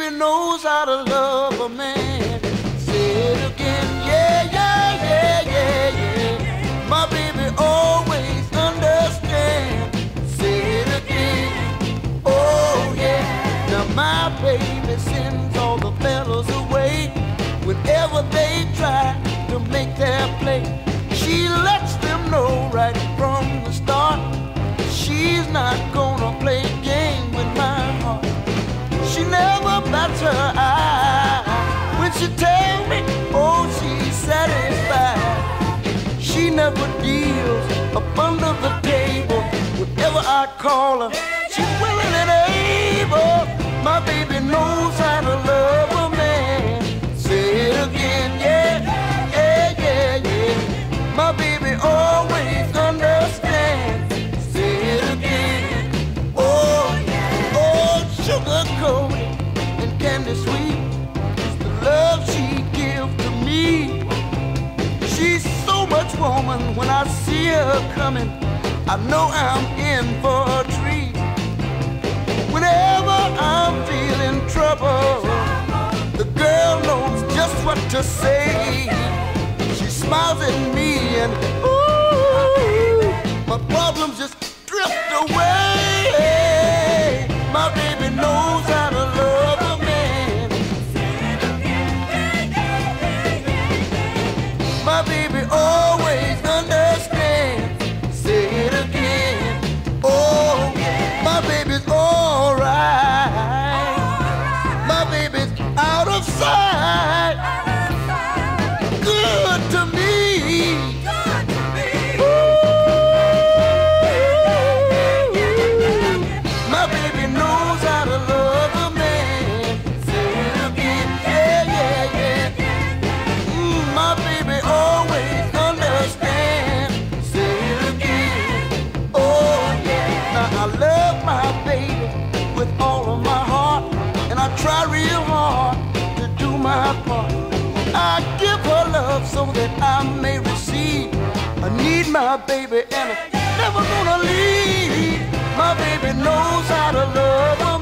knows how to love a man. Say it again, yeah, yeah, yeah, yeah, yeah. My baby always understands. Say it again, oh yeah. Now my baby sends all the fellas away whenever they try to make their she tell me, oh, she's satisfied. She never deals up under the table. Whenever I call her, woman when I see her coming. I know I'm in for a treat. Whenever I'm feeling trouble, the girl knows just what to say. She smiles at me and ooh, my problems I love my baby with all of my heart, and I try real hard to do my part. I give her love so that I may receive. I need my baby and I'm never gonna leave. My baby knows how to love